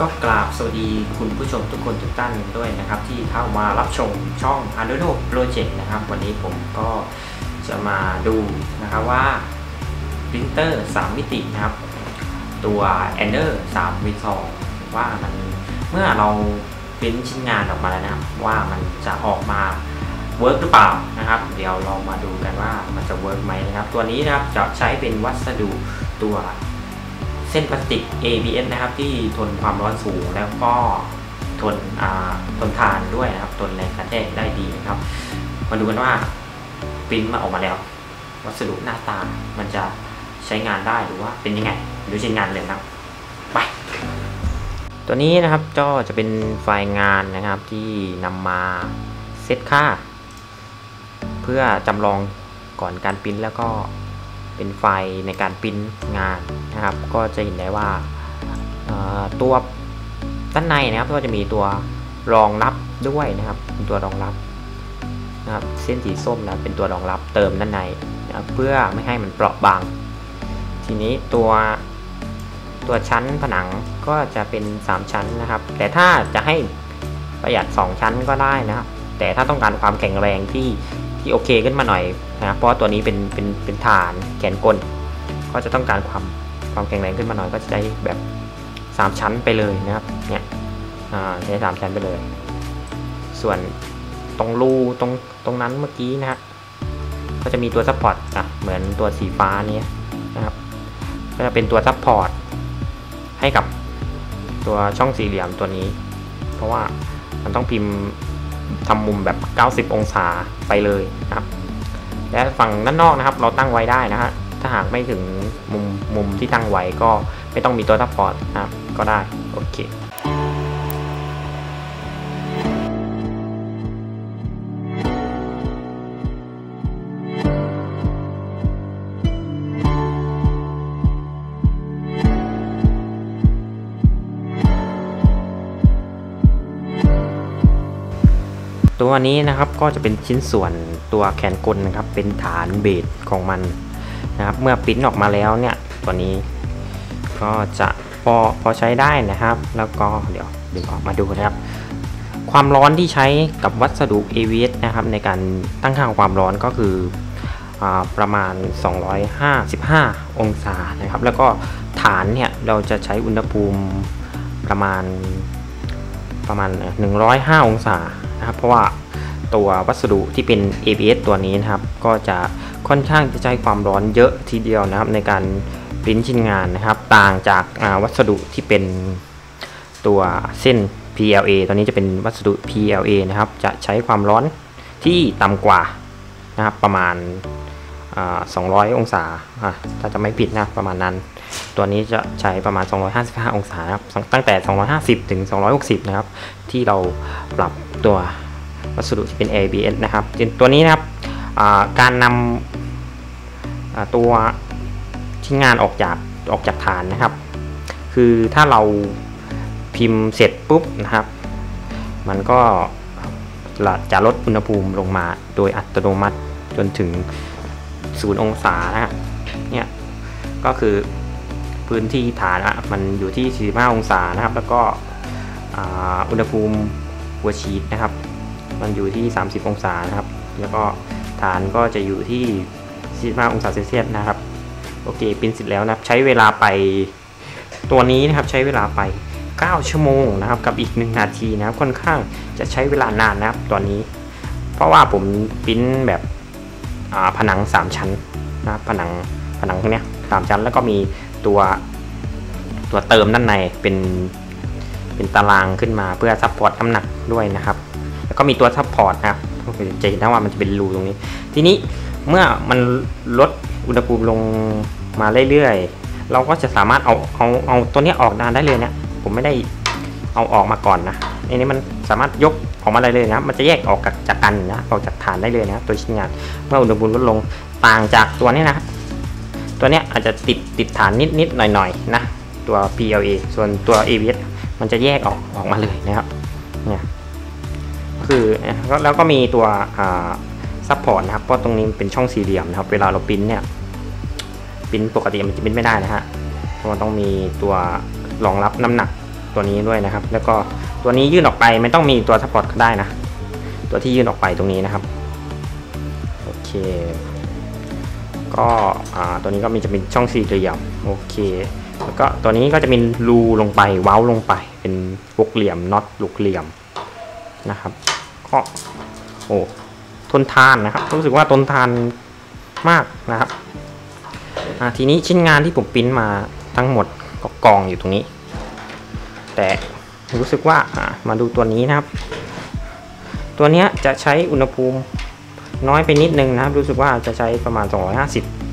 ก็กราบสวัสดีคุณผู้ชมทุกคนทุกท่านด้วยนะครับ ที่เข้ามารับชมช่อง Arduino Project นะครับ วันนี้ผมก็จะมาดูนะครับว่าปรินเตอร์3มิตินะครับ ตัว Ender 3 v 2ว่ามันเมื่อเราปริ้นชิ้นงานออกมาแล้วนะครับ ว่ามันจะออกมา work หรือเปล่านะครับ เดี๋ยวลองมาดูกันว่ามันจะ work ไหมนะครับ ตัวนี้นะครับจะใช้เป็นวัสดุตัว เส้นพลาสติก ABS นะครับที่ทนความร้อนสูงแล้วก็ทนทนทานด้วยนะครับทนแรงกระแทกได้ดีนะครับ มาดูกันว่าปริ้นมาออกมาแล้ว วัสดุหน้าตามันจะใช้งานได้หรือว่าเป็นยังไงดูชิ้นงานเลยนะครับไปตัวนี้นะครับก็จะเป็นไฟล์งานนะครับที่นำมาเซตค่า เพื่อจำลองก่อนการปริ้นแล้วก็ เป็นไฟล์ในการปริ้นงานนะครับ ก็จะเห็นได้ว่าตัวด้านในนะครับก็จะมีตัวรองรับด้วยนะครับเป็นตัวรองรับนะครับเส้นสีส้มนะเป็นตัวรองรับเติมด้านในนะเพื่อไม่ให้มันเปราะบาง ทีนี้ตัวตัวชั้นผนังก็จะเป็น 3 ชั้นนะครับ แต่ถ้าจะให้ประหยัด 2 ชั้นก็ได้นะครับแต่ถ้าต้องการความแข็งแรงที่ ที่โอเคขึ้นมาหน่อยนะเพราะตัวนี้เป็นเป็นเป็นฐานแขนกล ก็จะต้องการความความแข็งแรงขึ้นมาหน่อยก็จะได้แบบ 3 ชั้นไปเลยนะครับเนี่ยใช้สามชั้นไปเลย ส่วนตรงรูตรงตรงนั้นเมื่อกี้นะฮะก็จะมีตัว support อะเหมือนตัวสีฟ้านี้นะครับก็จะเป็นตัว supportให้กับตัวช่องสี่เหลี่ยมตัวนี้ เพราะว่ามันต้องพิมพ์ ทำมุมแบบ 90 องศาไปเลยนะครับ และฝั่งด้านนอกนะครับ เราตั้งไว้ได้นะฮะถ้าหากไม่ถึงมุมมุมที่ตั้งไว้ก็ไม่ต้องมีตัวทับพอร์ตนะครับก็ได้โอเค ตัวนี้นะครับก็จะเป็นชิ้นส่วนตัวแขนกลนะครับ เป็นฐานเบสของมันนะครับ เมื่อปิ้นออกมาแล้วเนี่ยตัวนี้ก็จะพอพอใช้ได้นะครับ แล้วก็เดี๋ยวดึงออกมาดูนะครับ ความร้อนที่ใช้กับวัสดุ ABS นะครับ ในการตั้งค่าความร้อนก็คืออประมาณ 255 องศานะครับ แล้วก็ฐานเนี่ยเราจะใช้อุณหภูมิประมาณประมาณ 105 องศา นะครับ เพราะว่าตัววัสดุที่เป็น ABS ตัวนี้นะครับ ก็จะค่อนข้างจะใช้ความร้อนเยอะทีเดียวนะครับ ในการปริ้นชิ้นงานนะครับ ต่างจากวัสดุที่เป็นตัวเส้น PLA ตัวนี้จะเป็นวัสดุ PLA นะครับ จะใช้ความร้อนที่ต่ำกว่านะครับประมาณ 200 องศาถ้าจะไม่ผิดนะประมาณนั้น ตัวนี้จะใช้ประมาณ 255 องศาครับตั้งแต่ 250 ถึง 260 นะครับ ที่เราปรับตัววัสดุที่เป็น ABS นะครับ ตัวนี้นะครับการนำตัวชิ้นงานออกจากออกจากฐานนะครับ คือถ้าเราพิมพ์เสร็จปุ๊บนะครับ มันก็จะลดอุณหภูมิลงมาโดยอัตโนมัติจนถึง 0 องศานะเนี่ยก็คือ พื้นที่ฐานอะมันอยู่ที่ 45 องศานะครับ แล้วก็อุณหภูมิหัวฉีดนะครับ มันอยู่ที่ 30 องศานะครับ แล้วก็ฐานก็จะอยู่ที่ 45 องศาเซลเซียสนะครับ โอเคปินเสร็จแล้วนะใช้เวลาไปตัวนี้นะครับใช้เวลาไป 9 ชั่วโมงนะครับ กับอีก 1 นาทีนะครับ ค่อนข้างจะใช้เวลานานนะครับตัวนี้ เพราะว่าผมปิ้นแบบผนัง 3 ชั้นนะผนังผนังพวกนี้ สามชั้น แล้วก็มีตัวตัวเติมด้านในเป็นเป็นตารางขึ้นมาเพื่อ support น้ำหนักด้วยนะครับ แล้วก็มีตัว support นะครับจะเห็นได้ว่ามันจะเป็นรูตรงนี้ ทีนี้เมื่อมันลดอุณหภูมิลงมาเรื่อยๆ เราก็จะสามารถเอาเอาเอาตัวนี้ออกนานได้เลยเนี่ยผมไม่ได้เอาออกมาก่อนนะอันนี้มันสามารถยกออกมาได้เลยนะ มันจะแยกออกจากกันนะออกจากฐานได้เลยนะตัวชิ้นงาน เมื่ออุณหภูมิลดลงต่างจากตัวนี้นะ ตัวเนี้ยอาจจะติดติดฐานนิดนิดหน่อยหน่อยนะตัว PLA ส่วนตัว ABS มันจะแยกออกออกมาเลยนะครับเนี่ยคือแล้วก็มีตัว support นะครับเพราะตรงนี้เป็นช่องสี่เหลี่ยมนะครับ เวลาเราปิ้นเนี่ยปิ้นปกติมันจะปิ้นไม่ได้นะฮะเพราะมันต้องมีตัวรองรับน้ำหนักตัวนี้ด้วยนะครับ แล้วก็ตัวนี้ยื่นออกไปไม่ต้องมีตัว support ก็ได้นะ ตัวที่ยื่นออกไปตรงนี้นะครับ โอเค ก็ตัวนี้ก็มีจะเป็นช่องสี่เหลี่ยมโอเคแล้วก็ตัวนี้ก็จะมีรูลงไปเว้าลงไป เป็นหกเหลี่ยมน็อตหกเหลี่ยมนะครับก็โอ้ทนทานนะครับ รู้สึกว่าทนทานมากนะครับทีนี้ชิ้นงานที่ผมปริ้นมาทั้งหมดก็กองอยู่ตรงนี้ แต่รู้สึกว่ามาดูตัวนี้นะครับ ตัวนี้จะใช้อุณหภูมิ น้อยไปนิดนึงนะครับ รู้สึกว่าจะใช้ประมาณ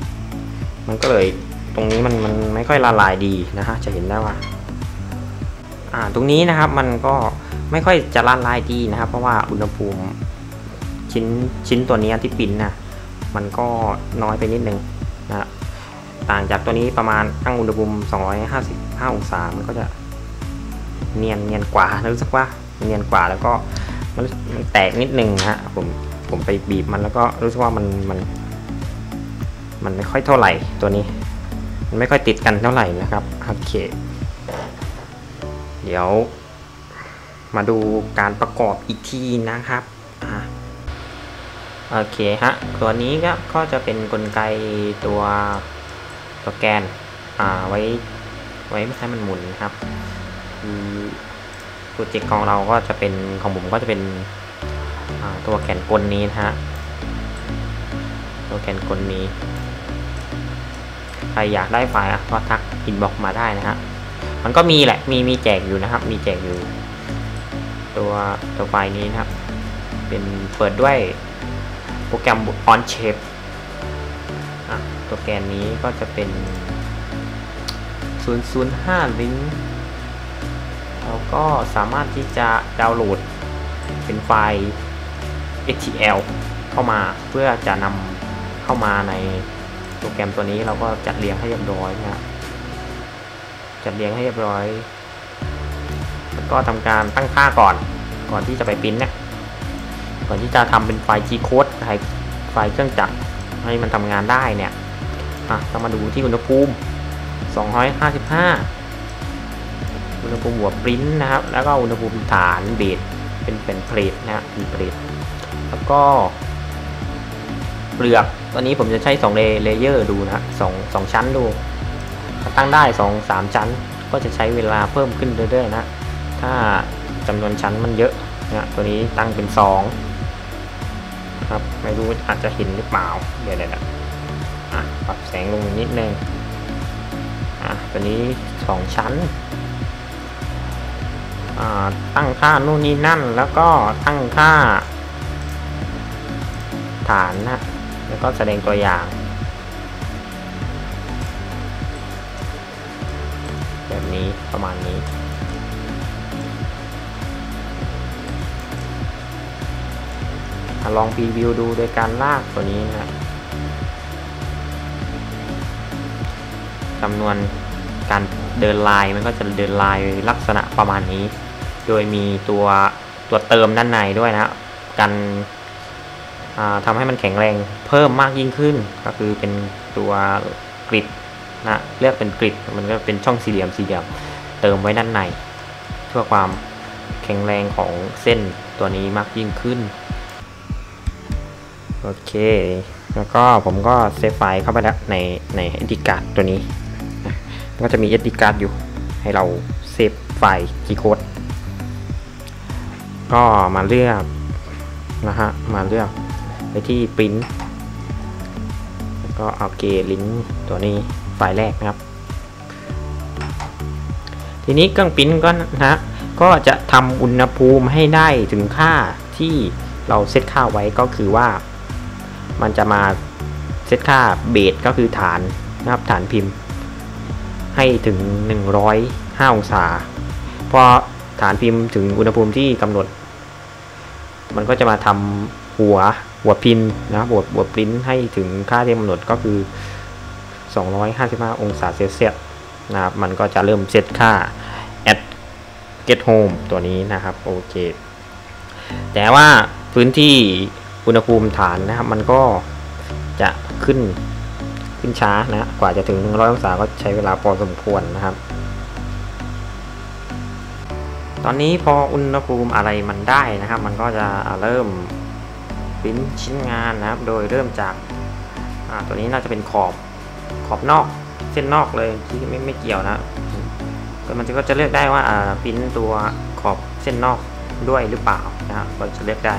250 มันก็เลยตรงนี้มันมันไม่ค่อยละลายดีนะฮะจะเห็นได้ว่าอ่าตรงนี้นะครับมันก็ไม่ค่อยจะละลายดีนะครับ เพราะว่าอุณหภูมิชิ้นชิ้นตัวนี้ที่ปิ้นนะมันก็น้อยไปนิดนึงนะต่างจากตัวนี้ประมาณตั้งอุณหภูมิ 255 องศา มันก็จะเนียนเนียนกว่ารู้สึกว่าเนียนกว่าแล้วก็มันมันแตกนิดนึงนะฮะผม ผมไปบีบมันแล้วก็รู้สึกว่ามันมันมันไม่ค่อยเท่าไหร่ตัวนี้ มันไม่ค่อยติดกันเท่าไหร่นะครับโอเค เดี๋ยว มาดูการประกอบอีกทีนะครับอโอเคฮะตัวนี้ก็ก็จะเป็นนกลไกตัวตัวแกนอ่าไว้ไว้ไม่ให้มันหมุนนะครับคือโปรเจกต์ของเราก็จะเป็นของผมก็จะเป็น ตัวแกนกลนี้นะฮะตัวแกนกลนี้ ใครอยากได้ไฟล์อะก็ทัก inbox มาได้นะฮะมันก็มีแหละมีมีแจกอยู่นะครับ มีแจกอยู่ ตัวตัวไฟล์นี้นะครับ เป็นเปิดด้วยโปรแกรม Onshape อะตัวแขนนี้ก็จะเป็น 005 ลิงก์แล้วก็สามารถที่จะดาวน์โหลดเป็นไฟล์ STL เข้ามาเพื่อจะนำเข้ามาในโปรแกรมตัวนี้เราก็จัดเรียงให้เรียบร้อยนะจัดเรียงให้เรียบร้อย แล้วก็ทำการตั้งค่าก่อน ก่อนที่จะไปปริ้นเนี่ย ก่อนที่จะทำเป็นไฟล์ G code ไฟล์ไฟล์เครื่องจักรให้มันทำงานได้เนี่ยอะต้องมาดูที่อุณหภูมิ 255 อุณหภูมิหัวปริ้นนะครับ แล้วก็อุณหภูมิฐานเบสเป็นเป็น plate นะฮะเป็น plate แล้วก็เปลือกตัวนี้ผมจะใช้2 layer ดูนะสองสองชั้นดู ถ้าตั้งได้ 2 3 ชั้น ก็จะใช้เวลาเพิ่มขึ้นเรื่อยๆนะ ถ้าจำนวนชั้นมันเยอะนะตัวนี้ตั้งเป็น 2 ครับ ไม่รู้อาจจะเห็นหรือเปล่า เดี๋ยวเดี๋ยวอะปรับแสงลงนิดนึงอะตัวนี้ 2 ชั้นอ่าตั้งค่านู่นนี่นั่นแล้วก็ตั้งค่า ฐานนะแล้วก็แสดงตัวอย่าง แบบนี้ประมาณนี้ ลองพรีวิวดูโดยการลากตัวนี้นะจำนวนการเดินลายมันก็จะเดินลายลักษณะประมาณนี้ โดยมีตัวตัวเติมด้านในด้วยนะกัน ทำให้มันแข็งแรงเพิ่มมากยิ่งขึ้น ก็คือเป็นตัวกริดนะเลือกเป็นกริดมันก็เป็นช่องสี่เหลี่ยมสี่เหลี่ยมเติมไว้ด้านในเพื่อความแข็งแรงของเส้นตัวนี้มากยิ่งขึ้นโอเค แล้วก็ผมก็ save ไฟล์เข้าไปแล้วในใน SD card ตัวนี้ก็จะมี SD card อยู่ให้เรา save ไฟล์ G code ก็มาเลือกนะฮะมาเลือก ไปที่ปริ้นแล้วก็เอา base link ตัวนี้ไฟล์แรกนะครับ ทีนี้เครื่องปริ้นก็นะก็จะทำอุณหภูมิให้ได้ถึงค่าที่เราเซตค่าไว้ก็คือว่า มันจะมาเซตค่าเบสก็คือฐานนะครับฐานพิมพ์ ให้ถึง 105 องศา พอฐานพิมพ์ถึงอุณหภูมิที่กำหนด มันก็จะมาทำหัว หัวพินนะบทบทปริ้นให้ถึงค่าที่กำหนดก็คือ 255 องศาเซลเซียสนะครับมันก็จะเริ่มเซตค่า at get home ตัวนี้นะครับโอเคแต่ว่าพื้นที่อุณหภูมิฐานนะครับ มันก็จะขึ้นขึ้นช้านะกว่าจะถึง 100 องศาก็ใช้เวลาพอสมควรนะครับ ตอนนี้พออุณหภูมิอะไรมันได้นะครับ มันก็จะเริ่ม ปริ้นชิ้นงานนะครับ โดยเริ่มจากาตัวนี้น่าจะเป็นขอบขอบนอกเส้นนอกเลยที่ไม่ไม่เกี่ยวนะก็มันก็จะเลือกได้ว่าอ่าปริ้นตัวขอบเส้นนอกด้วยหรือเปล่านะครับก็จะเลือกได้